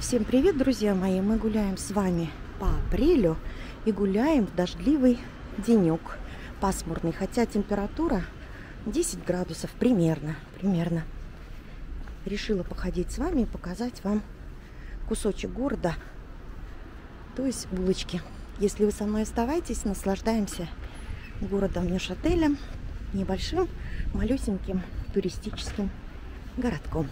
Всем привет, друзья мои! Мы гуляем с вами по апрелю и гуляем в дождливый денек, пасмурный, хотя температура 10 градусов примерно, примерно. Решила походить с вами и показать вам кусочек города, то есть улочки. Если вы со мной оставайтесь, наслаждаемся городом Нюшателем, небольшим, малюсеньким туристическим городком.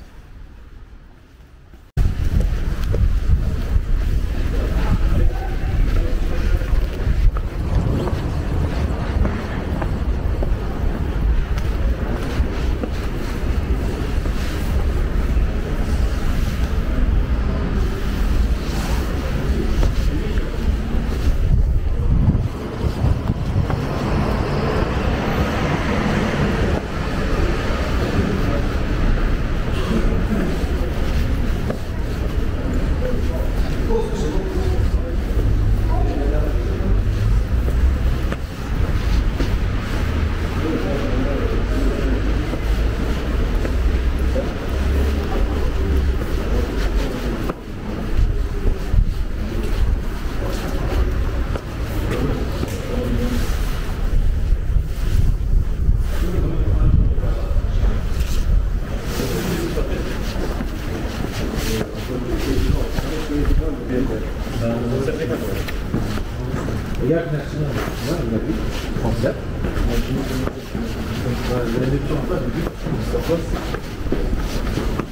vous allez mettre en place, ça passe.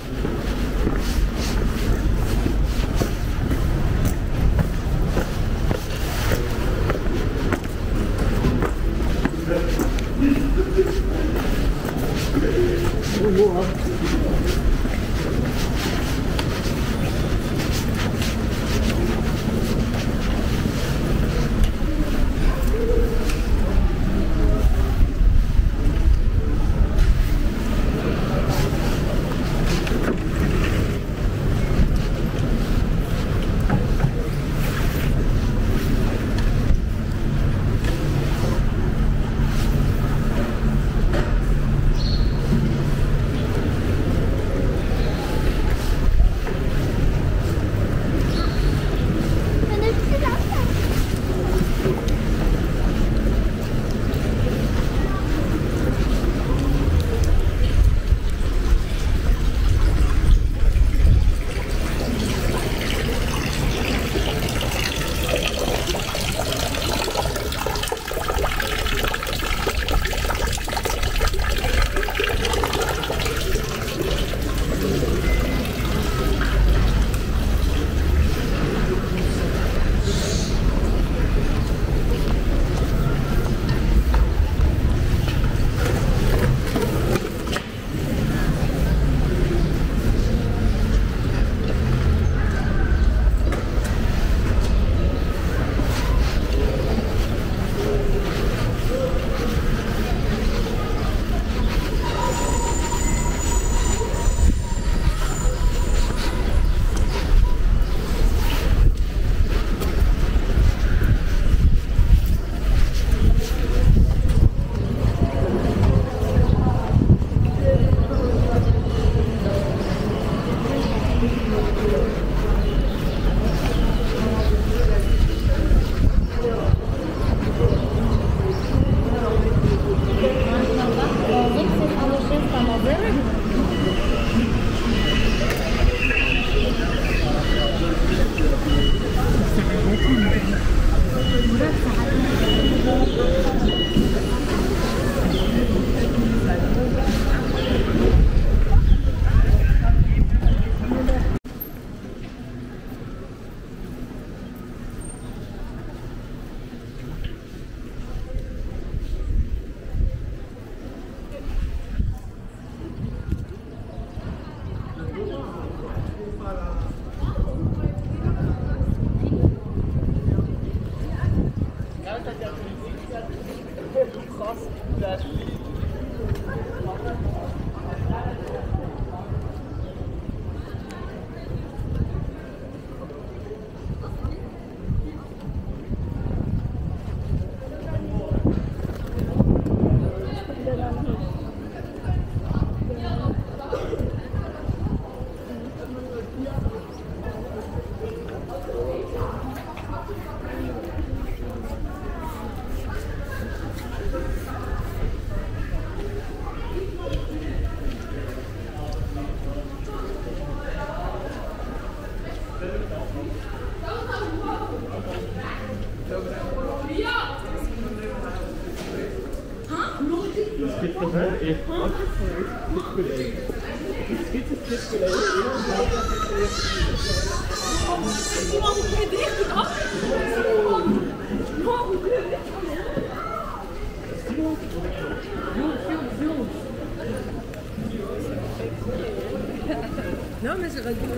Non, mais c'est rigolo.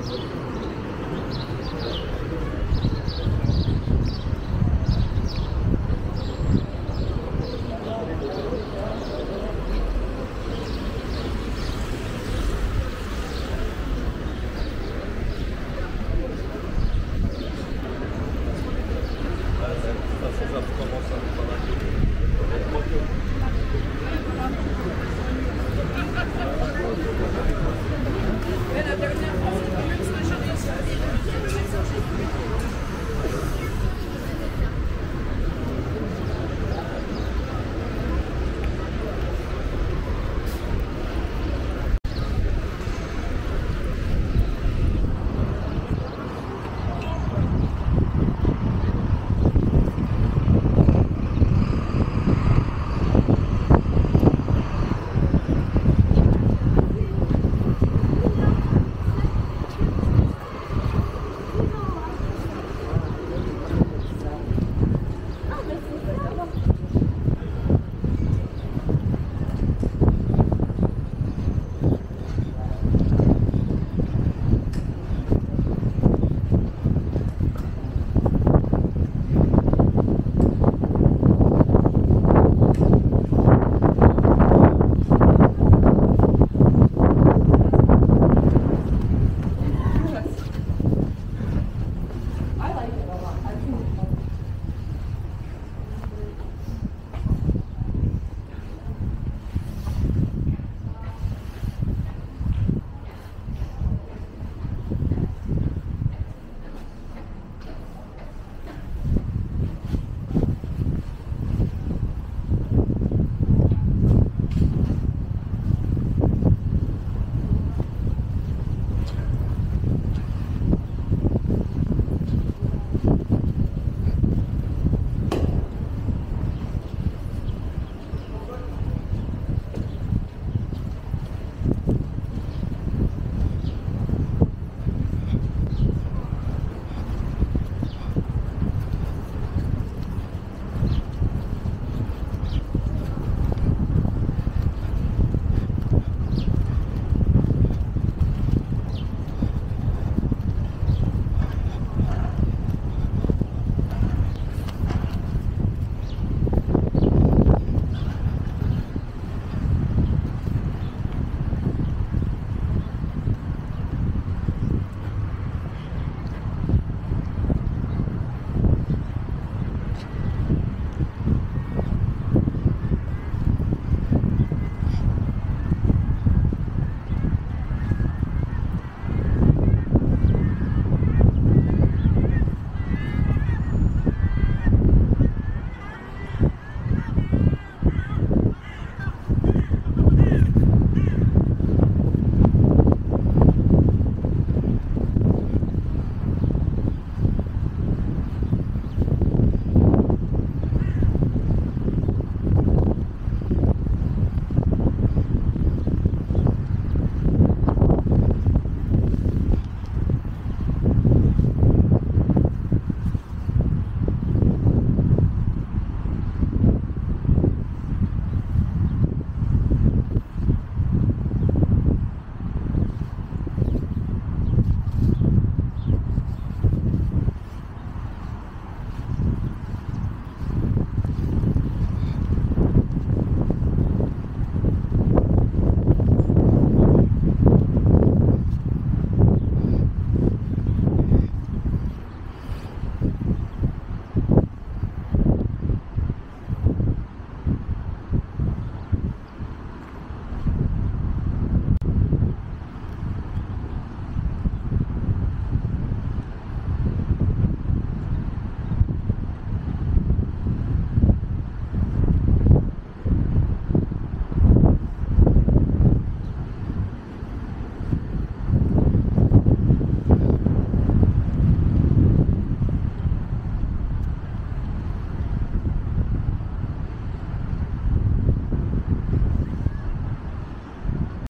Thank you.